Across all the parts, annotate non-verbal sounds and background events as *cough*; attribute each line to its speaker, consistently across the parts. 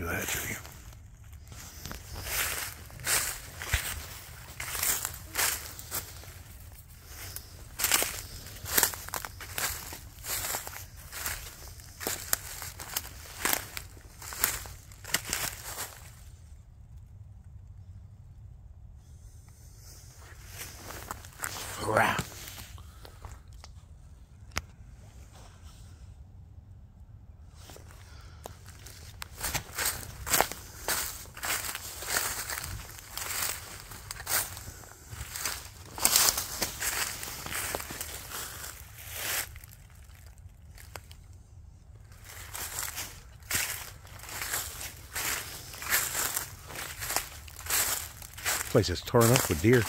Speaker 1: At that tree. Crap. Place is torn up with deer.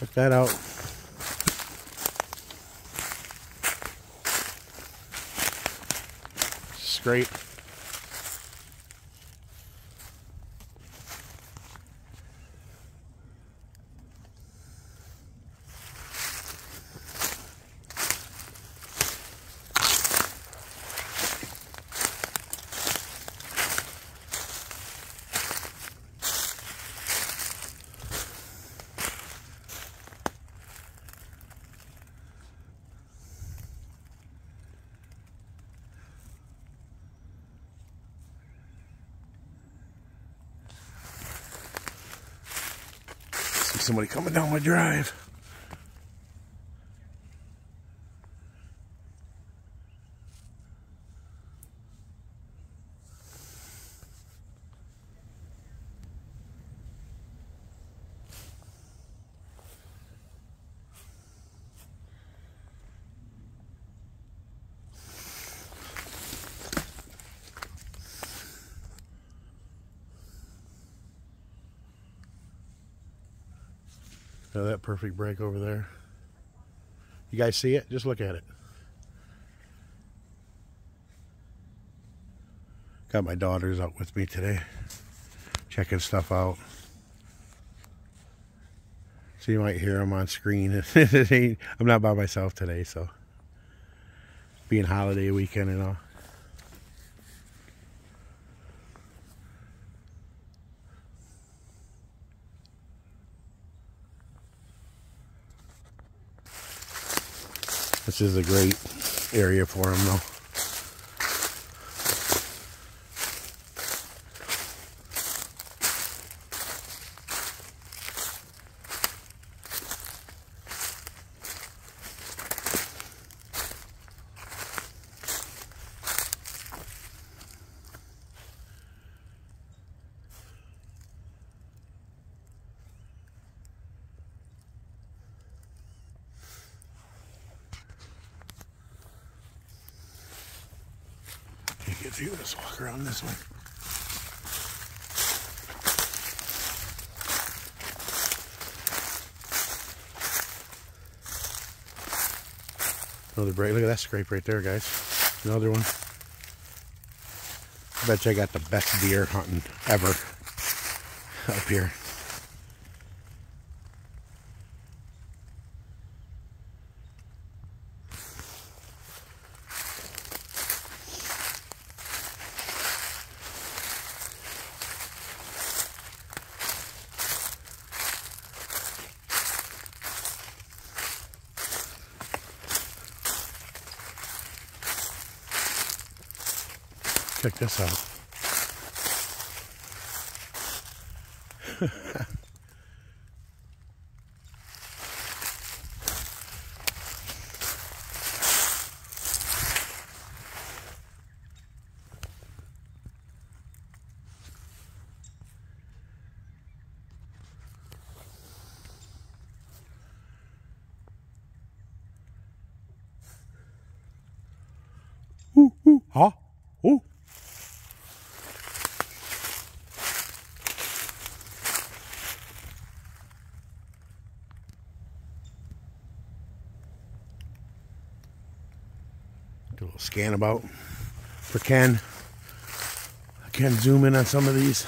Speaker 1: Check that out. Scrape. See somebody coming down my drive. Look at that perfect break over there. You guys see it? Just look at it. Got my daughters out with me today, checking stuff out. So you might hear them on screen. *laughs* I'm not by myself today, so being holiday weekend and all. This is a great area for them, though. This. Walk around this way. Another break. Look at that scrape right there, guys. Another one. I bet you I got the best deer hunting ever up here. Check this out. *laughs* Ooh, ooh, huh? Ooh. Do a little scan about for Ken. I can zoom in on some of these.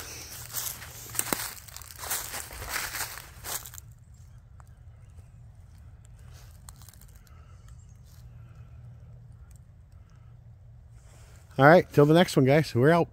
Speaker 1: All right, till the next one, guys. We're out.